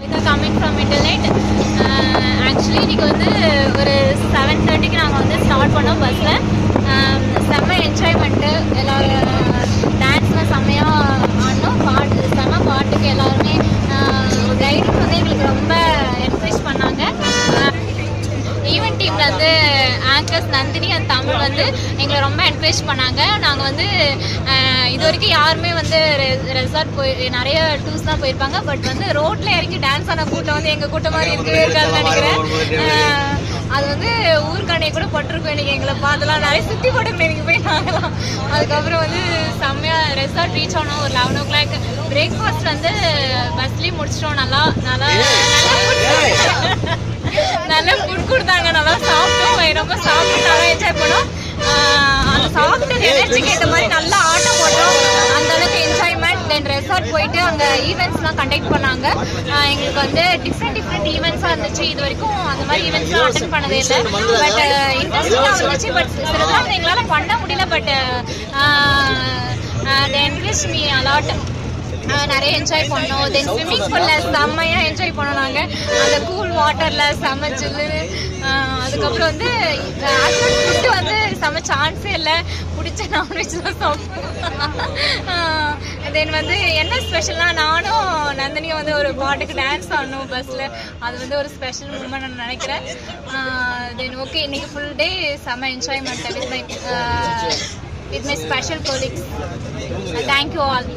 Coming from middle night actually இன்றைக்கி வந்து ஒரு செவன் தேர்ட்டிக்கு நாங்கள் வந்து ஸ்டார்ட் பண்ணோம் பஸ்ஸில் um, செம்ம என்ஜாய்மெண்ட்டு எல்லோரும் டான்ஸ்லாம் uh, செம்மையாக ஆடினோம். பாட்டு செம்ம பாட்டுக்கு எல்லாருமே uh, கைடும் வந்து எங்களுக்கு ரொம்ப டீம்ல வந்து ஆங்கர்ஸ் நந்தினி அண்ட் தமிழ் வந்து எங்களை ரொம்ப என்கரேஜ் பண்ணாங்க. நாங்கள் வந்து இது வரைக்கும் யாருமே வந்து ரெசார்ட் போய் நிறைய டூர்ஸ் தான் போயிருப்பாங்க. பட் வந்து ரோட்ல இறங்கி டான்ஸ் ஆன கூட்டம் வந்து எங்க கூட்டம் மாதிரி இருக்கவே இருக்காதுன்னு நினைக்கிறேன். அது வந்து ஊர்கானையை கூட பட்டிருக்கோம் இன்னைக்கு எங்களை பார்த்தலாம் நிறைய சுற்றி போட்டு எனக்கு போய் நாங்களாம் அதுக்கப்புறம் வந்து செம்மையா ரெசார்ட் ரீச் ஆனோம். ஒரு லெவன் ஓ கிளாக் பிரேக்ஃபாஸ்ட் வந்து பஸ்லேயே முடிச்சிட்டோம். நல்லா நல்லா நல்லா ரொம்ப சாப்பிட்டு என்ஜாய் பண்ணோம். அந்த சாப்பிட்ட எனர்ஜிக்கு ஏற்ற மாதிரி நல்லா ஆட்டம் போட்டோம். அந்த அளவுக்கு என்ஜாய்மெண்ட் தென் ரெசார்ட் போயிட்டு அங்கே ஈவெண்ட்ஸ்லாம் கண்டக்ட் பண்ணாங்க. எங்களுக்கு வந்து டிஃப்ரெண்ட் டிஃப்ரெண்ட் ஈவெண்ட்ஸாக இருந்துச்சு. இது வரைக்கும் அந்த மாதிரி ஈவெண்ட்ஸ்லாம் அட்டன் பண்ணதே இல்லை. பட் இன்ட்ரெஸ்டிங்காக இருந்துச்சு பட் சிலதெல்லாம் எங்களால் பண்ண முடியல. பட் they மீ me நிறைய என்ஜாய் பண்ணோம். தென் ஸ்விம்மிங் பூல்ல செம்மையா என்ஜாய் பண்ணோம் நாங்க. அந்த கூல் வாட்டர்ல சமைச்சது அதுக்கப்புறம் வந்து ஹஸ்பண்ட் ஃபுட்டு வந்து செம்ம சான்ஸே இல்லை. பிடிச்ச நான்வெஜ் தான் சாப்பிட்டோம் தென் வந்து என்ன ஸ்பெஷல்னா நானும் நந்தினியும் வந்து ஒரு பாட்டுக்கு டான்ஸ் ஆடணும் பஸ்ல அது வந்து ஒரு ஸ்பெஷல் மூமெண்ட் நான் நினைக்கிறேன். தென் ஓகே இன்னைக்கு ஃபுல் டே செம்ம enjoyment with my with my special colleagues thank you all